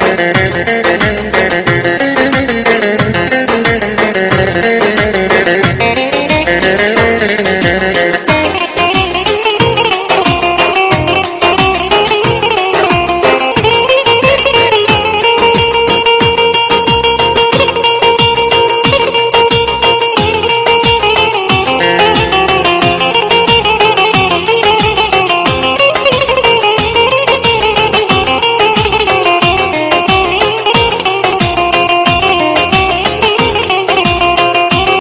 Música